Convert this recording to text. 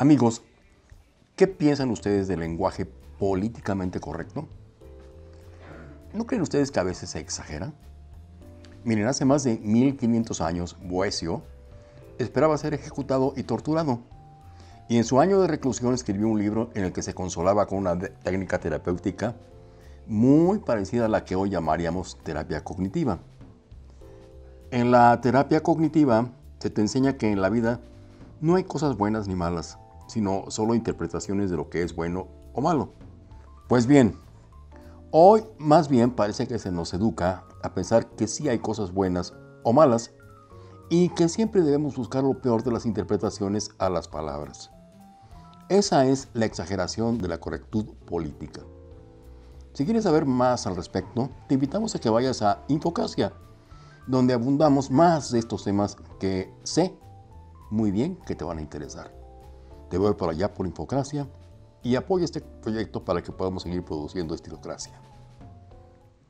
Amigos, ¿qué piensan ustedes del lenguaje políticamente correcto? ¿No creen ustedes que a veces se exagera? Miren, hace más de 1500 años, Boecio esperaba ser ejecutado y torturado. Y en su año de reclusión escribió un libro en el que se consolaba con una técnica terapéutica muy parecida a la que hoy llamaríamos terapia cognitiva. En la terapia cognitiva se te enseña que en la vida no hay cosas buenas ni malas, sino solo interpretaciones de lo que es bueno o malo. Pues bien, hoy más bien parece que se nos educa a pensar que sí hay cosas buenas o malas y que siempre debemos buscar lo peor de las interpretaciones a las palabras. Esa es la exageración de la correctud política. Si quieres saber más al respecto, te invitamos a que vayas a Infocasia, donde abundamos más de estos temas que sé muy bien que te van a interesar. Te voy por allá por Infocracia y apoya este proyecto para que podamos seguir produciendo Estilocracia.